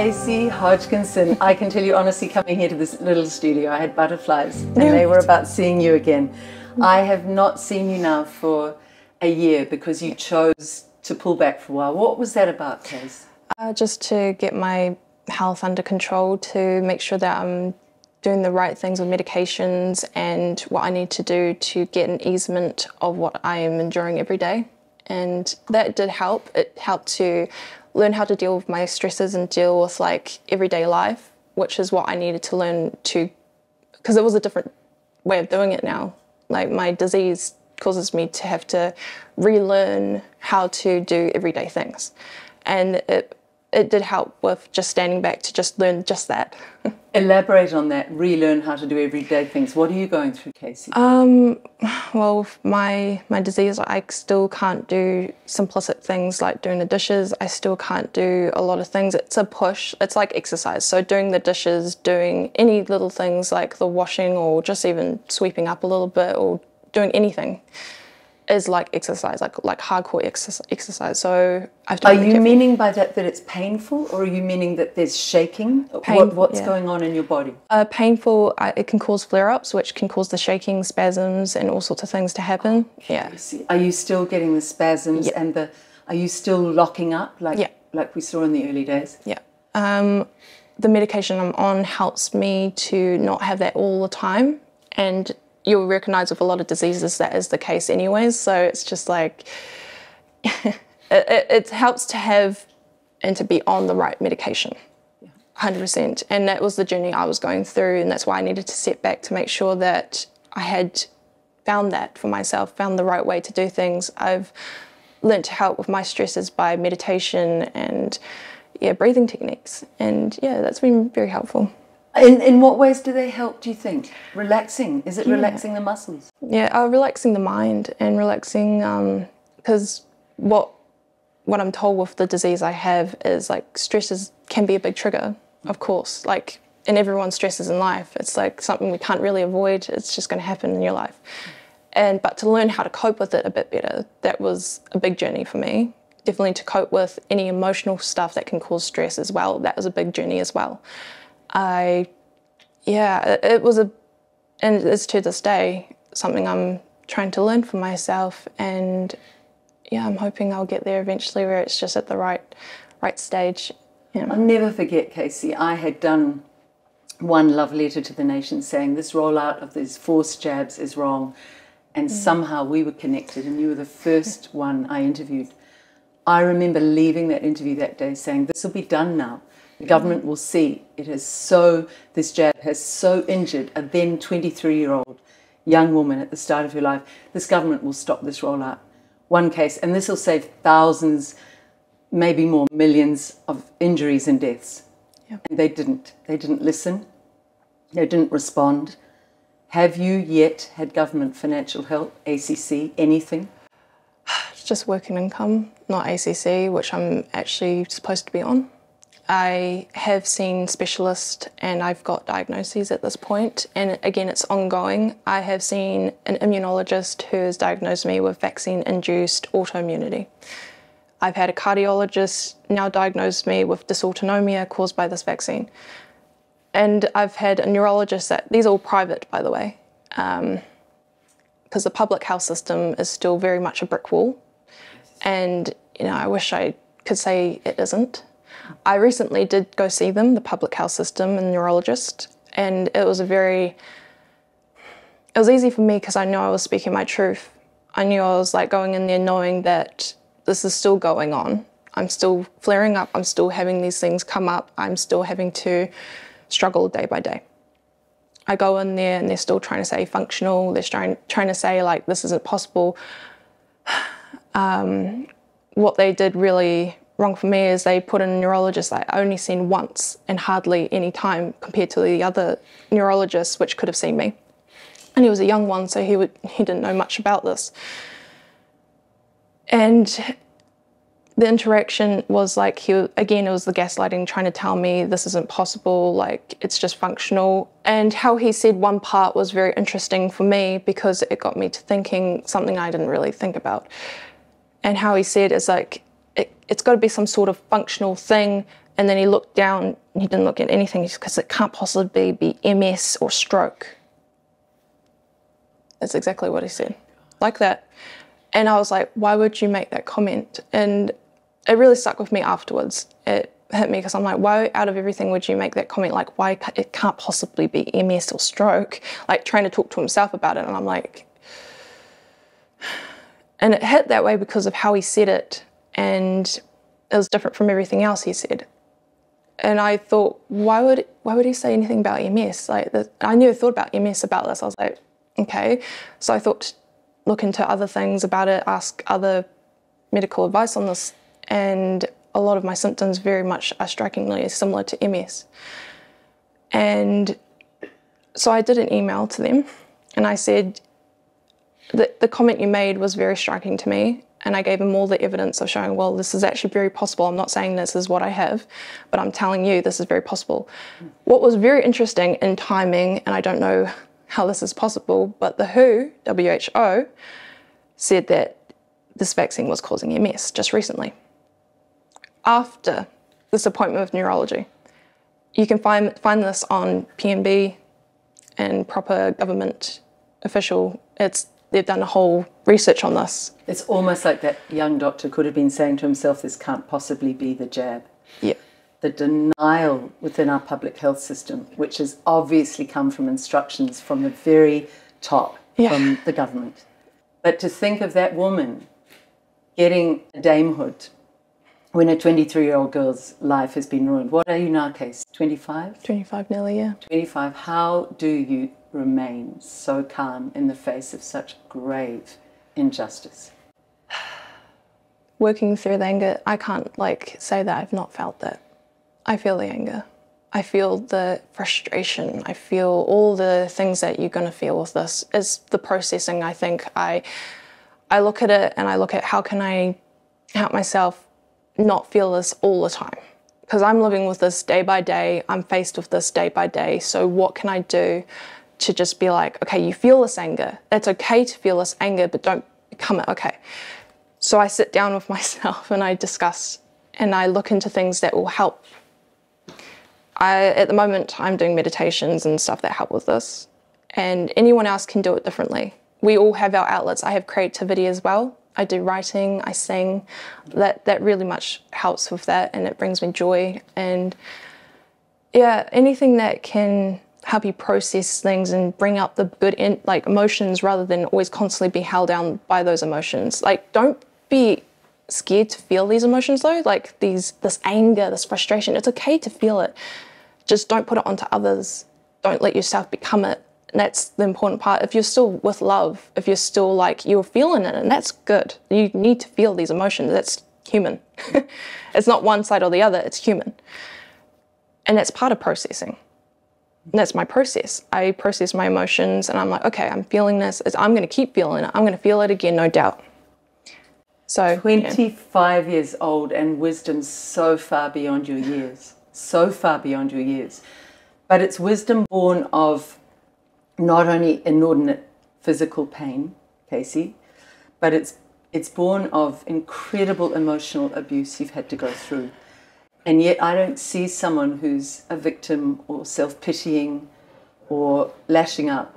Casey Hodgkinson, I can tell you honestly, coming here to this little studio, I had butterflies and they were about seeing you again. I have not seen you now for a year because you chose to pull back for a while. What was that about, Case? Uh, just to get my health under control, to make sure that I'm doing the right things with medications and what I need to do to get an easement of what I am enduring every day. And that did help. It helped to learn how to deal with my stresses and deal with like everyday life, which is what I needed to learn to, because it was a different way of doing it now. Like my disease causes me to have to relearn how to do everyday things. And it it did help with just standing back to just learn just that. Elaborate on that, relearn how to do everyday things. What are you going through, Casey? Um, well, my my disease, I still can't do simplistic things like doing the dishes. I still can't do a lot of things. It's a push. It's like exercise. So doing the dishes, doing any little things like the washing or just even sweeping up a little bit or doing anything is like exercise, like like hardcore exercise. So I have to. Are you meaning by that that it's painful, or are you meaning that there's shaking? Pain, what, what's yeah. going on in your body? Uh, painful. Uh, it can cause flare-ups, which can cause the shaking, spasms, and all sorts of things to happen. Okay. Yeah. Are you still getting the spasms yeah. and the? Are you still locking up like yeah. like we saw in the early days? Yeah. Um, the medication I'm on helps me to not have that all the time, and you'll recognize with a lot of diseases that is the case anyways. So it's just like, it, it, it, helps to have and to be on the right medication. 100%. And that was the journey I was going through. And that's why I needed to step back to make sure that I had found that for myself, found the right way to do things. I've learned to help with my stresses by meditation and yeah, breathing techniques. And yeah, that's been very helpful. In, in what ways do they help, do you think? Relaxing? Is it yeah. relaxing the muscles? Yeah, uh, relaxing the mind and relaxing, because um, what, what I'm told with the disease I have is like stresses can be a big trigger, of course. Like, in everyone's stresses in life, it's like something we can't really avoid, it's just going to happen in your life. And but to learn how to cope with it a bit better, that was a big journey for me. Definitely to cope with any emotional stuff that can cause stress as well. That was a big journey as well. I, yeah, it was a, and it's to this day something I'm trying to learn for myself. And yeah, I'm hoping I'll get there eventually where it's just at the right, right stage. I'll never forget, Casey. I had done one love letter to the nation saying this rollout of these forced jabs is wrong. And mm. somehow we were connected, and you were the first one I interviewed. I remember leaving that interview that day saying, This will be done now. The government will see it has so, this jab has so injured a then 23 year old young woman at the start of her life. This government will stop this rollout. One case, and this will save thousands, maybe more millions of injuries and deaths. And they didn't. They didn't listen. They didn't respond. Have you yet had government financial help, ACC, anything? It's just working income, not ACC, which I'm actually supposed to be on. I have seen specialists and I've got diagnoses at this point, and again, it's ongoing. I have seen an immunologist who has diagnosed me with vaccine induced autoimmunity. I've had a cardiologist now diagnose me with dysautonomia caused by this vaccine. And I've had a neurologist that, these are all private, by the way, because um, the public health system is still very much a brick wall. And, you know, I wish I could say it isn't. I recently did go see them, the public health system and neurologist, and it was a very, it was easy for me because I knew I was speaking my truth. I knew I was like going in there knowing that this is still going on. I'm still flaring up, I'm still having these things come up, I'm still having to struggle day by day. I go in there and they're still trying to say functional, they're trying, trying to say like this isn't possible. Um, what they did really wrong for me is they put in a neurologist I only seen once and hardly any time compared to the other neurologists which could have seen me. And he was a young one, so he would he didn't know much about this. And the interaction was like he again it was the gaslighting trying to tell me this isn't possible like it's just functional and how he said one part was very interesting for me because it got me to thinking something I didn't really think about and how he said is like it, has got to be some sort of functional thing And then he looked down, he didn't look at anything because it can't possibly be MS or stroke. That's exactly what he said, like that. And I was like, why would you make that comment? And it really stuck with me afterwards. It hit me because I'm like, why out of everything would you make that comment? Like, why it can't possibly be MS or stroke? Like trying to talk to himself about it, and I'm like, and it hit that way because of how he said it, and it was different from everything else he said. And I thought, why would why would he say anything about MS? Like, the, I never thought about MS about this. I was like, okay. So I thought, look into other things about it, ask other medical advice on this, and a lot of my symptoms very much are strikingly similar to MS. And so I did an email to them and I said, the, the comment you made was very striking to me. And I gave him all the evidence of showing, well, this is actually very possible. I'm not saying this is what I have, but I'm telling you this is very possible. What was very interesting in timing, and I don't know how this is possible, but the WHO, WHO, said that this vaccine was causing MS just recently after this appointment with neurology. You can find, find this on PNB and proper government official. It's, they've done a whole research on this. It's almost like that young doctor could have been saying to himself, this can't possibly be the jab. Yeah. The denial within our public health system, which has obviously come from instructions from the very top Yeah. from the government. But to think of that woman getting a damehood when a 23 year old girl's life has been ruined. What are you now, Case? 25? 25 nearly, yeah. 25. How do you remain so calm in the face of such grave injustice? Working through the anger, I can't like say that I've not felt that. I feel the anger. I feel the frustration. I feel all the things that you're going to feel with this. Is the processing. I think I, I look at it and I look at how can I help myself not feel this all the time because I'm living with this day by day. I'm faced with this day by day. So what can I do to just be like, okay, you feel this anger. It's okay to feel this anger, but don't become it. Okay. So I sit down with myself and I discuss and I look into things that will help I, at the moment, I'm doing meditations and stuff that help with this, and anyone else can do it differently. We all have our outlets. I have creativity as well. I do writing, I sing. That that really much helps with that, and it brings me joy. And yeah, anything that can help you process things and bring up the good in, like emotions rather than always constantly be held down by those emotions. Like, don't be scared to feel these emotions though. Like these this anger this frustration it's okay to feel it. Just don't put it onto others. Don't let yourself become it. And that's the important part. If you're still with love if you're still like you're feeling it and that's good. You need to feel these emotions. That's human. It's not one side or the other. It's human. And that's part of processing that's my process i process my emotions and i'm like okay i'm feeling this i'm going to keep feeling it i'm going to feel it again no doubt so yeah. 25 years old and wisdom so far beyond your years, so far beyond your years. But it's wisdom born of not only inordinate physical pain, Casey, but it's it's born of incredible emotional abuse you've had to go through. And yet I don't see someone who's a victim or self-pitying or lashing out.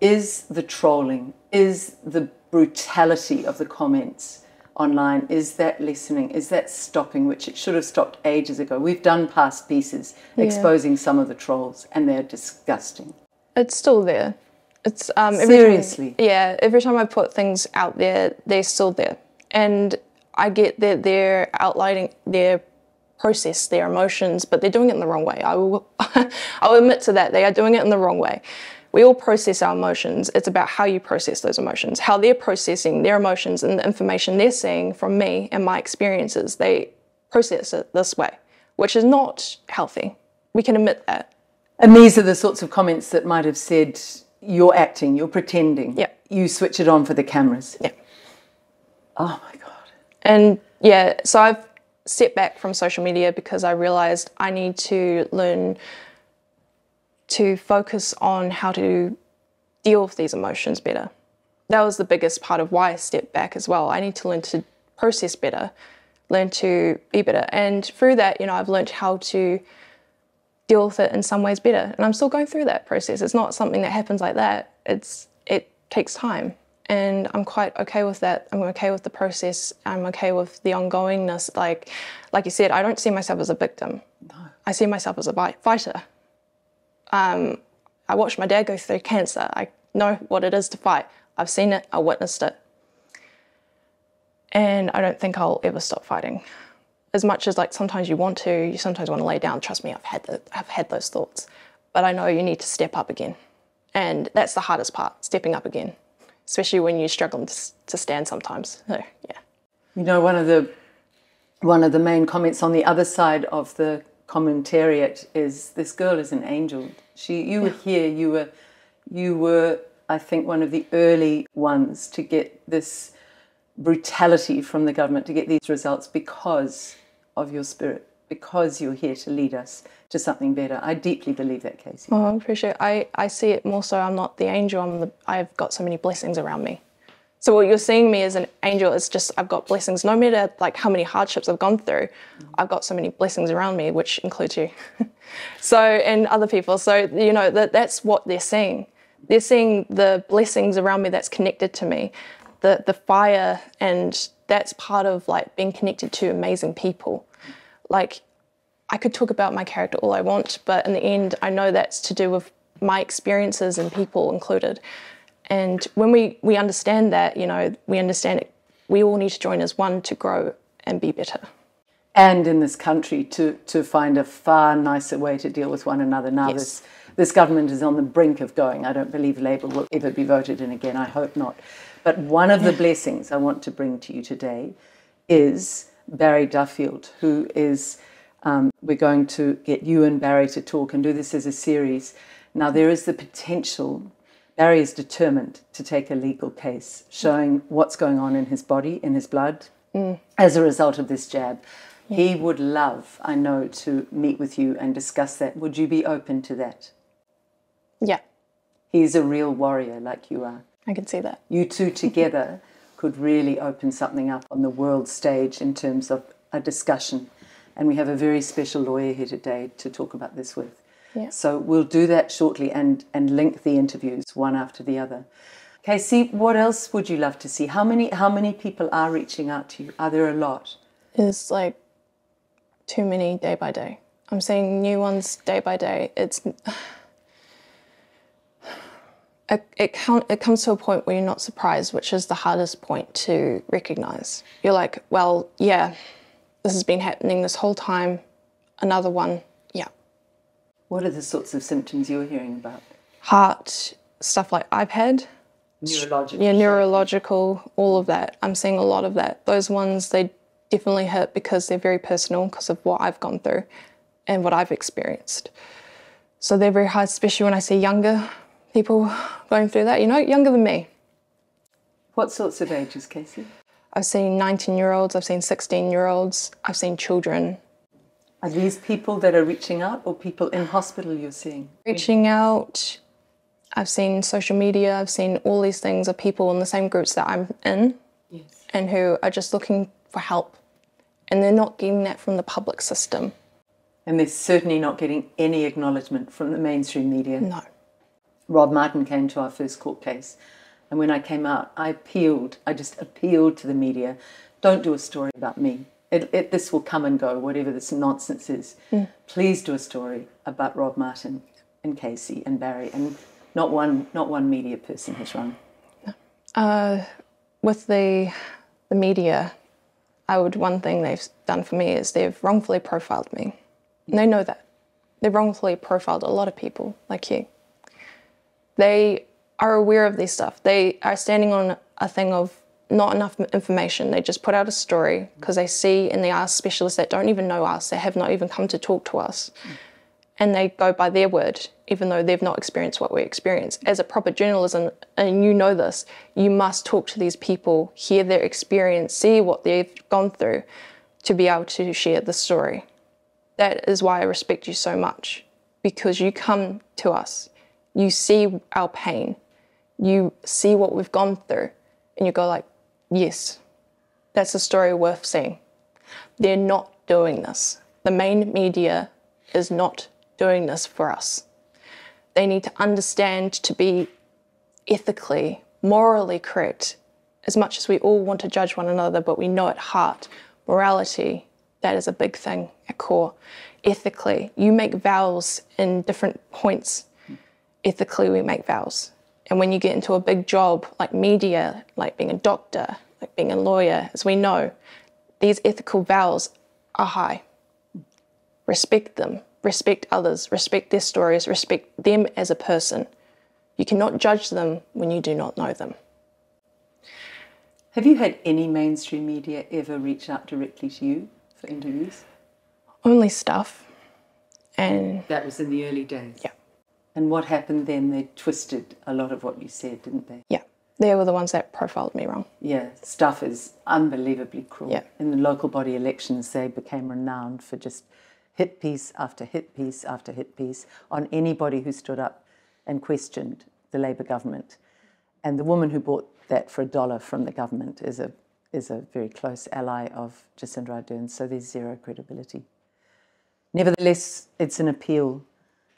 Is the trolling, is the brutality of the comments online is that listening is that stopping which it should have stopped ages ago we've done past pieces Yeah. exposing some of the trolls and they're disgusting It's still there. It's um, Seriously? Time, yeah, every time I put things out there, they're still there, and I get that they're outlining their process, their emotions, but they're doing it in the wrong way. I will, I'll admit to that. They are doing it in the wrong way. We all process our emotions. It's about how you process those emotions, how they're processing their emotions and the information they're seeing from me and my experiences. They process it this way, which is not healthy. We can admit that. and these are the sorts of comments that might have said you're acting you're pretending Yeah. you switch it on for the cameras Yeah. oh my god And yeah, so I've stepped back from social media because I realized I need to learn to focus on how to deal with these emotions better. That was the biggest part of why I stepped back as well. I need to learn to process better, learn to be better. And through that, you know, I've learned how to deal with it in some ways better. And I'm still going through that process. It's not something that happens like that. It's it takes time. And I'm quite okay with that. I'm okay with the process. I'm okay with the ongoingness. Like, like you said, I don't see myself as a victim. No. I see myself as a fighter. Um, I watched my dad go through cancer. I know what it is to fight. I've seen it. I witnessed it. And I don't think I'll ever stop fighting as much as like sometimes you want to, you sometimes want to lay down. Trust me, I've had the, I've had those thoughts, but I know you need to step up again, and that's the hardest part, stepping up again, especially when you're struggling to, to stand sometimes. So yeah. You know, one of the one of the main comments on the other side of the commentariat is this girl is an angel. She, you were here. You were, you were. I think one of the early ones to get this brutality from the government to get these results because of your spirit, because you're here to lead us to something better. I deeply believe that, Casey. Oh, I appreciate it. I, I see it more so I'm not the angel, I'm the, I've got so many blessings around me. So what you're seeing me as an angel is just I've got blessings. No matter like how many hardships I've gone through, mm-hmm. I've got so many blessings around me, which includes you. so and other people. So you know that that's what they're seeing. They're seeing the blessings around me that's connected to me the the fire and that's part of like being connected to amazing people like i could talk about my character all i want but in the end i know that's to do with my experiences and people included. And when we we understand that you know we understand it we all need to join as one to grow and be better. And in this country to to find a far nicer way to deal with one another. Now yes. this this government is on the brink of going. I don't believe Labour will ever be voted in again. I hope not. But one of the blessings I want to bring to you today is Barry Duffield, who is, um, we're going to get you and Barry to talk and do this as a series. Now, there is the potential, Barry is determined to take a legal case showing what's going on in his body, in his blood, mm. as a result of this jab. Yeah. He would love, I know, to meet with you and discuss that. Would you be open to that? Yeah. He's a real warrior like you are. I can see that. You two together could really open something up on the world stage in terms of a discussion. And we have a very special lawyer here today to talk about this with. Yeah. So we'll do that shortly and, and link the interviews one after the other. Casey, what else would you love to see? How many how many people are reaching out to you? Are there a lot? It's like too many day by day. I'm seeing new ones day by day. It's it, it, it comes to a point where you're not surprised, which is the hardest point to recognize. You're like, well, yeah, this has been happening this whole time. Another one, yeah. What are the sorts of symptoms you're hearing about? Heart, stuff like I've had. Neurological. Yeah, neurological, all of that. I'm seeing a lot of that. Those ones, they definitely hurt because they're very personal because of what I've gone through and what I've experienced. So they're very hard, especially when I see younger people going through that, you know, younger than me. What sorts of ages, Casey? I've seen 19 year olds, I've seen 16 year olds, I've seen children. Are these people that are reaching out or people in hospital you're seeing? Reaching out. I've seen social media, I've seen all these things of people in the same groups that I'm in yes. and who are just looking for help. And they're not getting that from the public system. And they're certainly not getting any acknowledgement from the mainstream media. No. Rob Martin came to our first court case. And when I came out, I appealed, I just appealed to the media don't do a story about me. It, it, this will come and go, whatever this nonsense is. Mm. Please do a story about Rob Martin and Casey and Barry. And not one, not one media person has run. Uh, with the, the media, I would one thing they've done for me is they've wrongfully profiled me. And they know that. They've wrongfully profiled a lot of people like you they are aware of this stuff. They are standing on a thing of not enough information. They just put out a story because they see and they ask specialists that don't even know us, they have not even come to talk to us. And they go by their word, even though they've not experienced what we experience. As a proper journalism, and you know this, you must talk to these people, hear their experience, see what they've gone through to be able to share the story. That is why I respect you so much because you come to us you see our pain, you see what we've gone through, and you go like, yes, that's a story worth seeing. They're not doing this. The main media is not doing this for us. They need to understand to be ethically, morally correct, as much as we all want to judge one another, but we know at heart, morality, that is a big thing at core. Ethically, you make vows in different points. Ethically, we make vows. And when you get into a big job like media, like being a doctor, like being a lawyer, as we know, these ethical vows are high. Respect them, respect others, respect their stories, respect them as a person. You cannot judge them when you do not know them. Have you had any mainstream media ever reach out directly to you for interviews? Only stuff. And That was in the early days. yeah, And what happened then? They twisted a lot of what you said, didn't they? yeah. They were the ones that profiled me wrong. Yeah, stuff is unbelievably cruel. Yeah. In the local body elections, they became renowned for just hit piece after hit piece after hit piece on anybody who stood up and questioned the Labour government. And the woman who bought that for a dollar from the government is a is a very close ally of Jacinda Ardern, so there's zero credibility. Nevertheless, it's an appeal.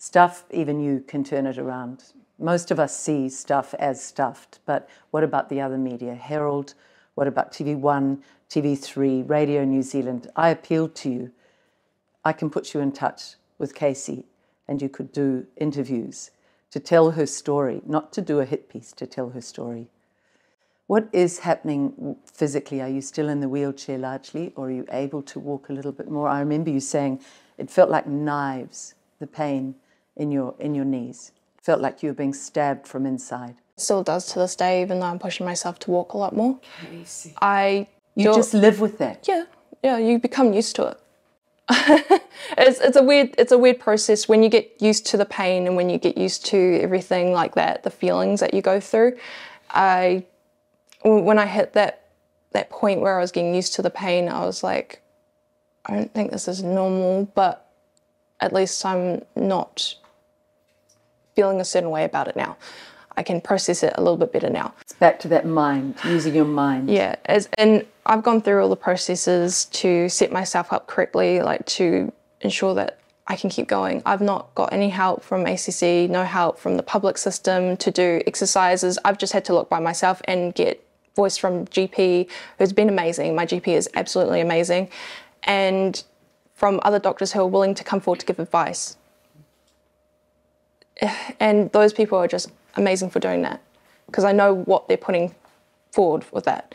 Stuff, even you can turn it around. Most of us see stuff as stuffed, but what about the other media? Herald, what about TV1, TV3, Radio New Zealand? I appeal to you. I can put you in touch with Casey and you could do interviews to tell her story, not to do a hit piece, to tell her story. What is happening physically? Are you still in the wheelchair largely, or are you able to walk a little bit more? I remember you saying it felt like knives, the pain in your in your knees. It felt like you were being stabbed from inside. It still does to this day, even though I'm pushing myself to walk a lot more. I You just live with it. yeah, yeah, you become used to it. it's it's a weird it's a weird process when you get used to the pain and when you get used to everything like that, the feelings that you go through. I when I hit that that point where I was getting used to the pain, I was like, I don't think this is normal, but at least I'm not feeling a certain way about it now. I can process it a little bit better now. It's back to that mind, using your mind. Yeah, as and I've gone through all the processes to set myself up correctly, like to ensure that I can keep going. I've not got any help from ACC, no help from the public system to do exercises. I've just had to look by myself and get voice from GP, who's been amazing. My GP is absolutely amazing, and from other doctors who are willing to come forward to give advice. And those people are just amazing for doing that because I know what they're putting forward with that.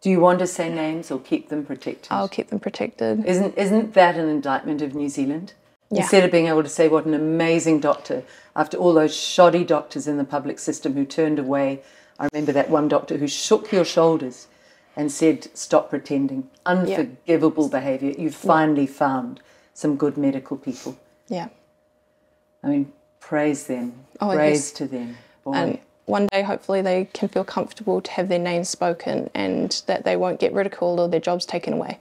Do you want to say names or keep them protected? I'll keep them protected. Isn't isn't that an indictment of New Zealand? Yeah. Instead of being able to say what an amazing doctor, after all those shoddy doctors in the public system who turned away, I remember that one doctor who shook your shoulders and said, "Stop pretending." Unforgivable behaviour. You've finally found some good medical people. Yeah. I mean, praise them. Oh, praise to them. Boy. And one day, hopefully, they can feel comfortable to have their names spoken and that they won't get ridiculed or their jobs taken away.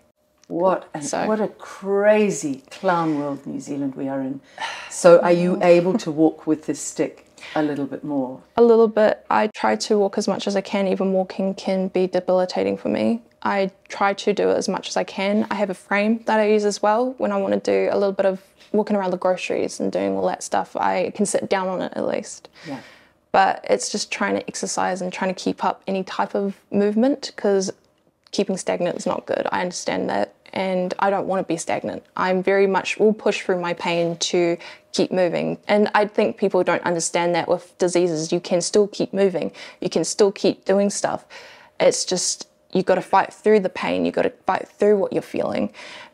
What a, So- what a crazy clown world New Zealand we are in. So, are you able to walk with this stick a little bit more? A little bit. I try to walk as much as I can. Even walking can be debilitating for me. I try to do it as much as I can. I have a frame that I use as well when I want to do a little bit of walking around the groceries and doing all that stuff. I can sit down on it at least. Yeah. but it's just trying to exercise and trying to keep up any type of movement because keeping stagnant is not good. I understand that and I don't want to be stagnant. I'm very much will push through my pain to keep moving. And I think people don't understand that with diseases you can still keep moving. You can still keep doing stuff. It's just you got to fight through the pain. you've got to fight through what you're feeling.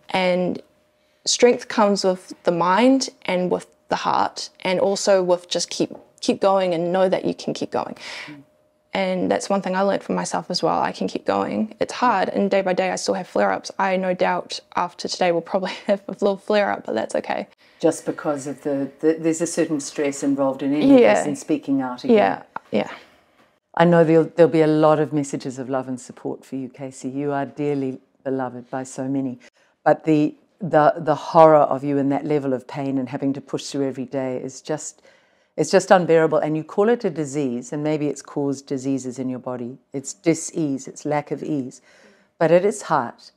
And strength comes with the mind and with the heart and also with just keep keep going and know that you can keep going and that's one thing i learned for myself as well i can keep going it's hard and day by day i still have flare-ups i no doubt after today will probably have a little flare-up but that's okay Just because of the, the there's a certain stress involved in any of this and speaking out again. yeah yeah I know there'll, there'll be a lot of messages of love and support for you, Casey. You are dearly beloved by so many. But the, the, the horror of you in that level of pain and having to push through every day is just, it's just unbearable. And you call it a disease, and maybe it's caused diseases in your body. It's dis-ease, it's lack of ease. But at its heart,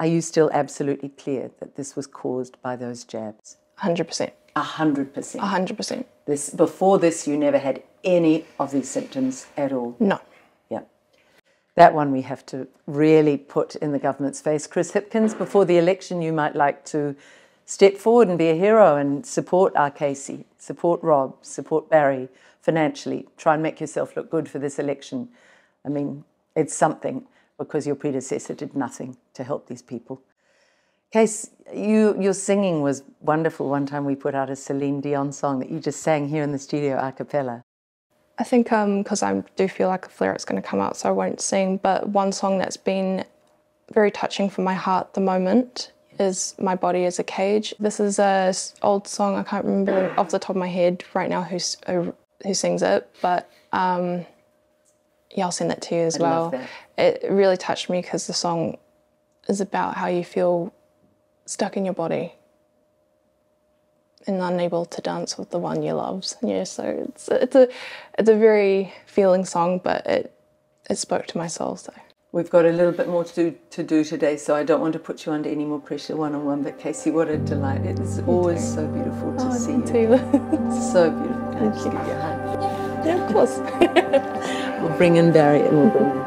Are you still absolutely clear that this was caused by those jabs? 100%. A hundred percent. A 100%. This before this, you never had any of these symptoms at all. No. Yeah. That one we have to really put in the government's face. Chris Hipkins, before the election, you might like to step forward and be a hero and support our Casey, support Rob, support Barry financially. Try and make yourself look good for this election. I mean, it's something because your predecessor did nothing to help these people. Case, you, your singing was wonderful. One time we put out a Celine Dion song that you just sang here in the studio a cappella. I think because I do feel like a flare up's going to come out, so I won't sing. But one song that's been very touching for my heart at the moment is My Body is a Cage. This is a old song, I can't remember off the top of my head right now who's, who sings it, but um, yeah, I'll send that to you as I well. It really touched me because the song is about how you feel stuck in your body and unable to dance with the one you love. Yeah, so it's it's a it's a very feeling song, but it it spoke to my soul. So We've got a little bit more to do, to do today, so I don't want to put you under any more pressure one on one. But Casey, what a delight! It's always so beautiful to oh, see you. too. So beautiful. Give you yeah, of course. We'll bring in Barry and we'll bring in.